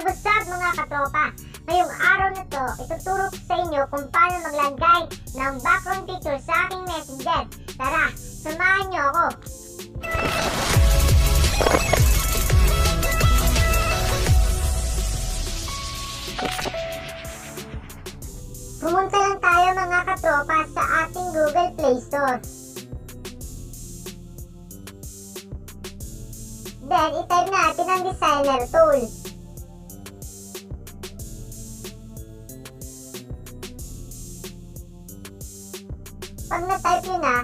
what's up mga katropa? Ngayong araw na to, ituturo ko sa inyo kung paano maglagay ng background picture sa aking messenger. Tara, samahan niyo ako. Pumunta lang tayo mga katropa sa ating Google Play Store. Then, itype natin ang designer tool. Pag na-type nyo na,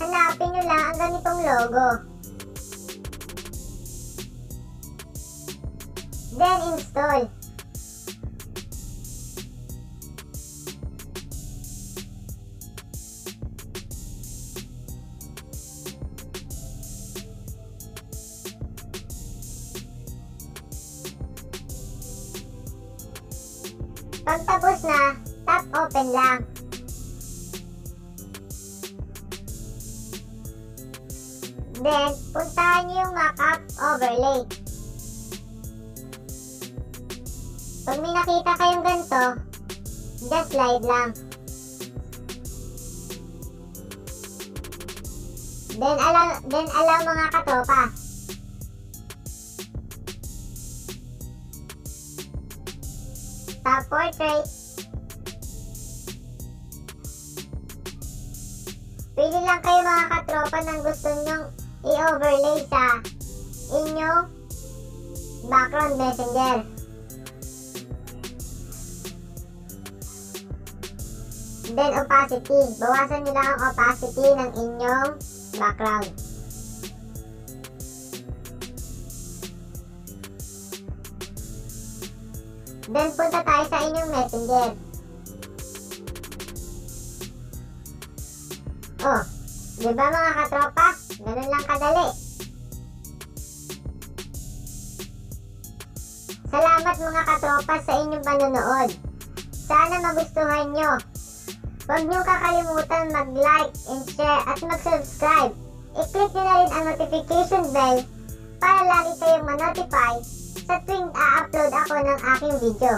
hanapin nyo lang ang ganitong logo. Then, install. Pag tapos na, tap open lang. Then, puntahan niyo yung mockup overlay. Pag may nakita kayong ganito, just slide lang. Then, alam, then alam mga katopa, top portrait. Pili lang kayo mga katropa ng gusto nyong i-overlay sa inyong background messenger. Then opacity. Bawasan nyo lang ang opacity ng inyong background. Then punta tayo sa inyong messenger. Oh, di mga katropa? Ganun lang kadali. Salamat mga katropa sa inyong panonood. Sana magustuhan nyo. Huwag nyo kakalimutan mag-like and share at mag-subscribe. I-click nyo na rin ang notification bell para lagi kayong ma-notify sa tuwing a-upload ako ng aking video.